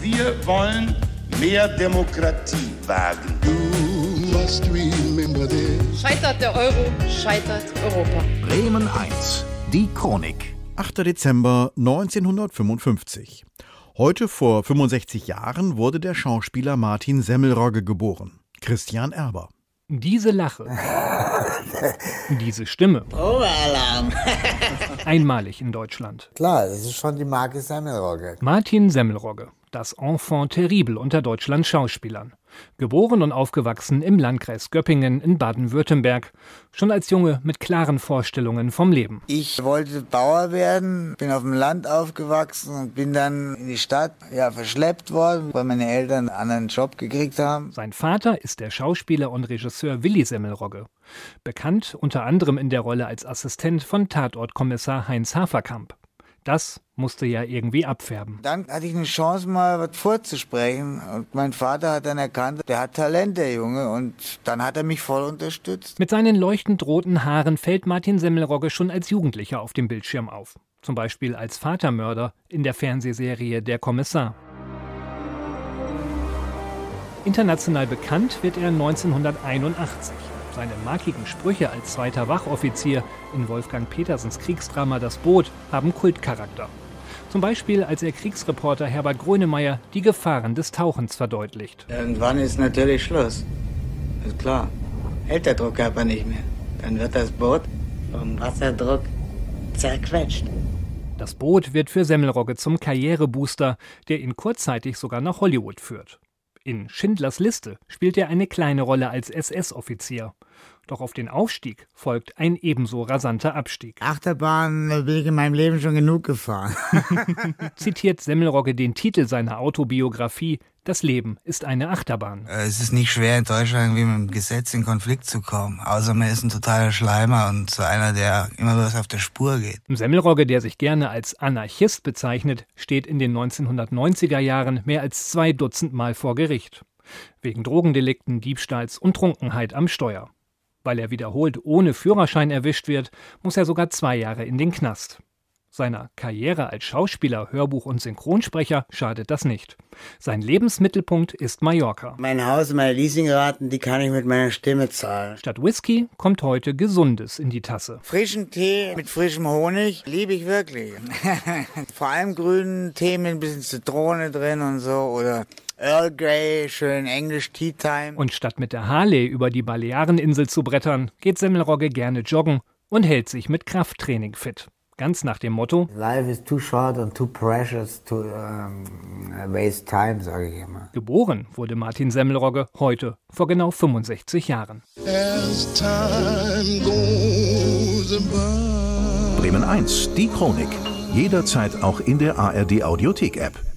Wir wollen mehr Demokratie wagen. Scheitert der Euro, scheitert Europa. Bremen 1, die Chronik. 8. Dezember 1955. Heute vor 65 Jahren wurde der Schauspieler Martin Semmelrogge geboren. Christian Erber. Diese Lache, diese Stimme. Overalarm. Einmalig in Deutschland. Klar, das ist schon die Marke Semmelrogge. Martin Semmelrogge, das Enfant terrible unter Deutschlands Schauspielern. Geboren und aufgewachsen im Landkreis Göppingen in Baden-Württemberg. Schon als Junge mit klaren Vorstellungen vom Leben. Ich wollte Bauer werden, bin auf dem Land aufgewachsen und bin dann in die Stadt ja, verschleppt worden, weil meine Eltern einen anderen Job gekriegt haben. Sein Vater ist der Schauspieler und Regisseur Willi Semmelrogge. Bekannt unter anderem in der Rolle als Assistent von Tatortkommissar Heinz Haferkamp. Das musste ja irgendwie abfärben. Dann hatte ich eine Chance, mal was vorzusprechen. Und mein Vater hat dann erkannt, der hat Talent, der Junge. Und dann hat er mich voll unterstützt. Mit seinen leuchtend roten Haaren fällt Martin Semmelrogge schon als Jugendlicher auf dem Bildschirm auf. Zum Beispiel als Vatermörder in der Fernsehserie Der Kommissar. International bekannt wird er 1981. Seine markigen Sprüche als zweiter Wachoffizier in Wolfgang Petersens Kriegsdrama Das Boot haben Kultcharakter. Zum Beispiel, als er Kriegsreporter Herbert Grönemeyer die Gefahren des Tauchens verdeutlicht. Irgendwann ist natürlich Schluss. Ist klar. Hält der Druck aber nicht mehr. Dann wird das Boot vom Wasserdruck zerquetscht. Das Boot wird für Semmelrogge zum Karrierebooster, der ihn kurzzeitig sogar nach Hollywood führt. In Schindlers Liste spielt er eine kleine Rolle als SS-Offizier. Doch auf den Aufstieg folgt ein ebenso rasanter Abstieg. Achterbahn bin ich in meinem Leben schon genug gefahren. Zitiert Semmelrogge den Titel seiner Autobiografie Das Leben ist eine Achterbahn. Es ist nicht schwer, in Deutschland irgendwie mit dem Gesetz in Konflikt zu kommen. Außer man ist ein totaler Schleimer und so einer, der immer was auf der Spur geht. Semmelrogge, der sich gerne als Anarchist bezeichnet, steht in den 1990er Jahren mehr als zwei Dutzend Mal vor Gericht. Wegen Drogendelikten, Diebstahls und Trunkenheit am Steuer. Weil er wiederholt ohne Führerschein erwischt wird, muss er sogar zwei Jahre in den Knast. Seiner Karriere als Schauspieler, Hörbuch und Synchronsprecher schadet das nicht. Sein Lebensmittelpunkt ist Mallorca. Mein Haus, meine Leasingraten, die kann ich mit meiner Stimme zahlen. Statt Whisky kommt heute Gesundes in die Tasse. Frischen Tee mit frischem Honig liebe ich wirklich. Vor allem grünen Tee mit ein bisschen Zitrone drin und so oder Earl Grey, schön Englisch Tea Time. Und statt mit der Harley über die Baleareninsel zu brettern, geht Semmelrogge gerne joggen und hält sich mit Krafttraining fit. Ganz nach dem Motto: Life is too short and too precious to um, waste time, sage ich immer. Geboren wurde Martin Semmelrogge heute vor genau 65 Jahren. Bremen 1, die Chronik. Jederzeit auch in der ARD Audiothek App.